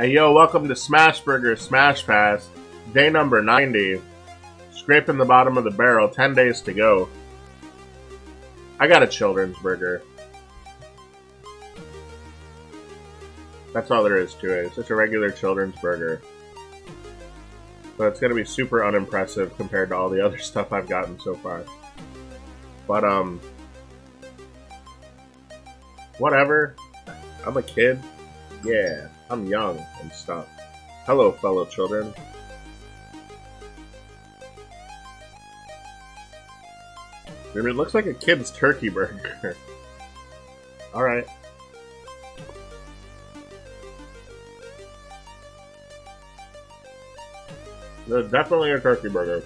Hey yo, welcome to Smash Burger Smash Pass, day number 90. Scraping the bottom of the barrel, 10 days to go. I got a children's burger. That's all there is to it. It's just a regular children's burger. But it's gonna be super unimpressive compared to all the other stuff I've gotten so far. But, um... Whatever. I'm a kid. Yeah. I'm young and stuff. Hello, fellow children. I mean, it looks like a kid's turkey burger. Alright. Definitely a turkey burger.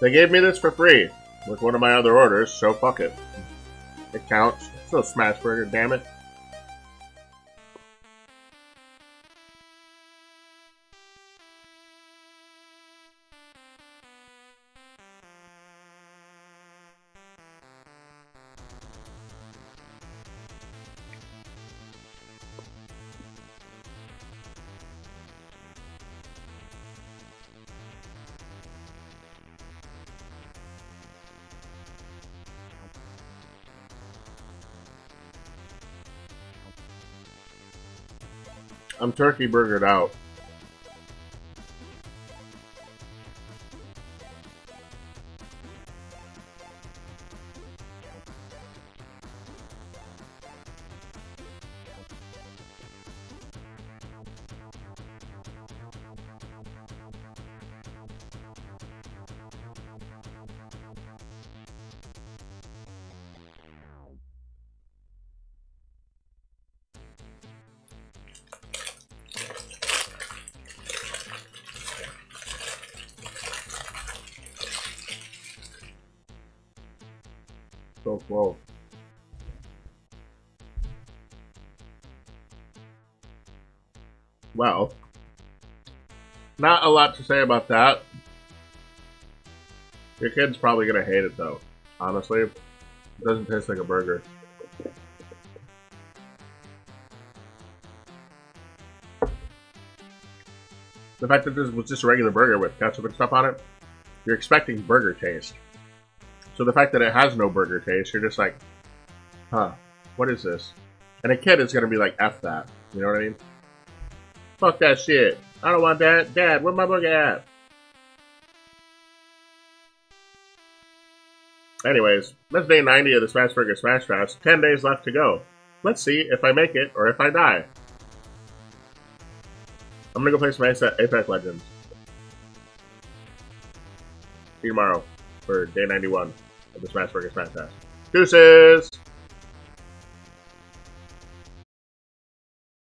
They gave me this for free with one of my other orders, so fuck it. It counts. Still smash burger, damn it. I'm turkey burgered out. So. Well, not a lot to say about that. Your kid's probably gonna hate it though. Honestly, it doesn't taste like a burger. The fact that this was just a regular burger with ketchup and stuff on it, you're expecting burger taste. So the fact that it has no burger taste, you're just like, huh, what is this? And a kid is going to be like, F that. You know what I mean? Fuck that shit. I don't want that. Dad, where my burger at? Anyways, that's day 90 of the Smash Burger Smash Fest. 10 days left to go. Let's see if I make it or if I die. I'm gonna go play some Apex Legends. See you tomorrow for day 91 of the Smash Burger Smash Fest. Deuces!